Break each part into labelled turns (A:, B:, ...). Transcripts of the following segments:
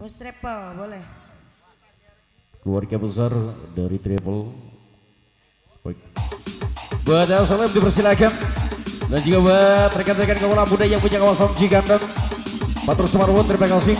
A: Bos Triple boleh.
B: Keluarga besar dari Triple. Baik. Buat El Salim dipersilakan. Dan juga buat rekan-rekan kawalan muda yang punya kawasan Cigandang. Patur Semarwo, terima kasih.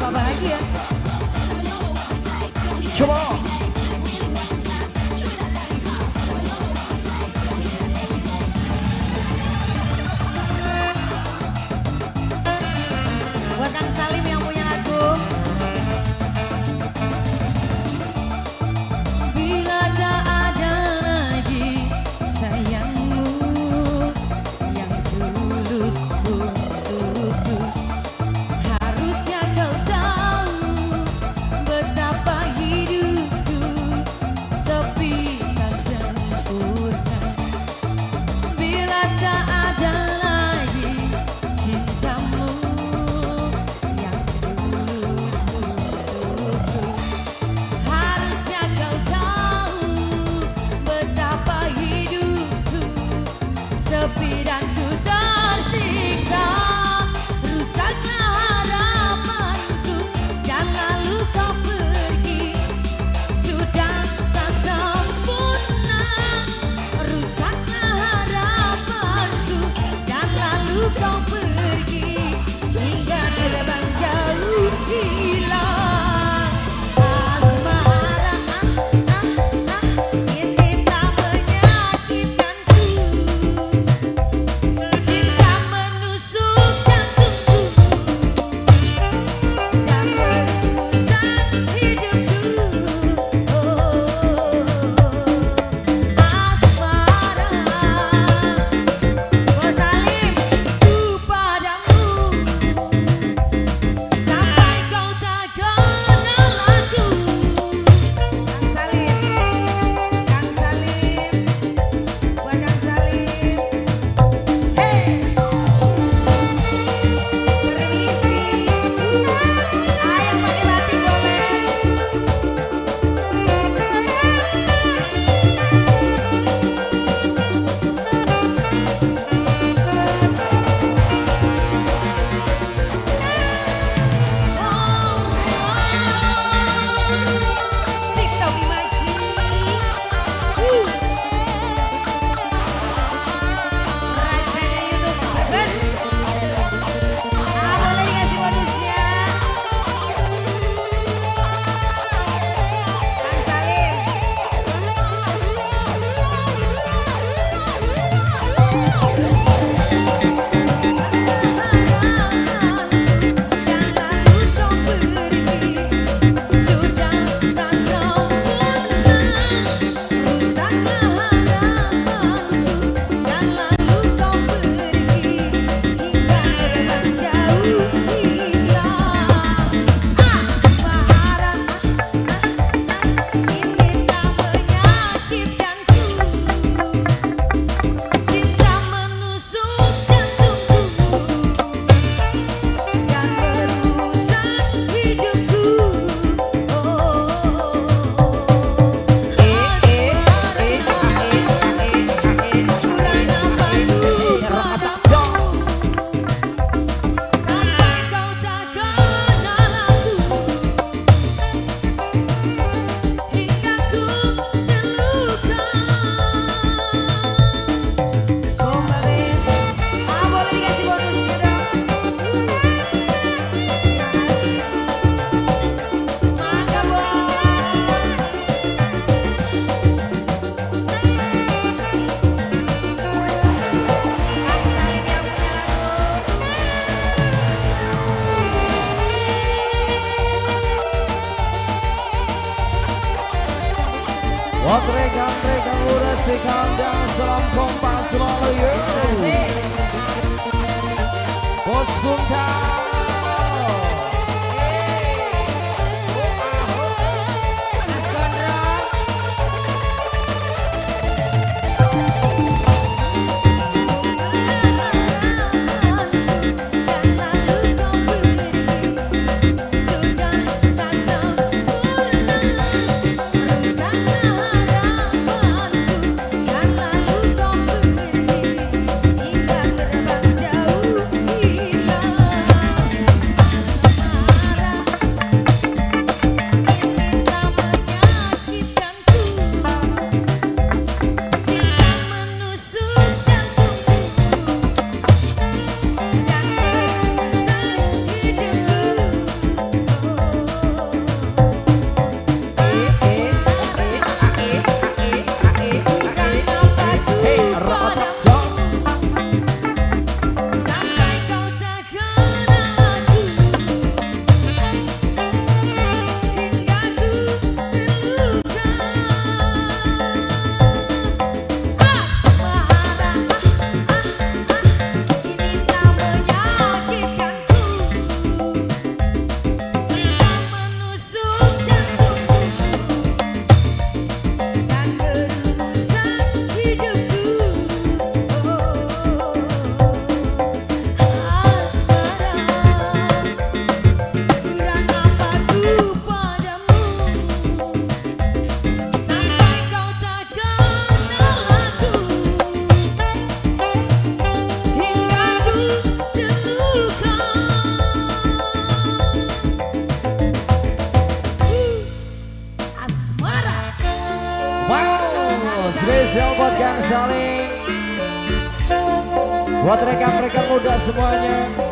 A: 宝宝来这边球宝 suspirar Wat rekan-rekan udah sekalian Salam kompas selalu yuk spesial buat Kang Saling Buat rekan-rekan muda semuanya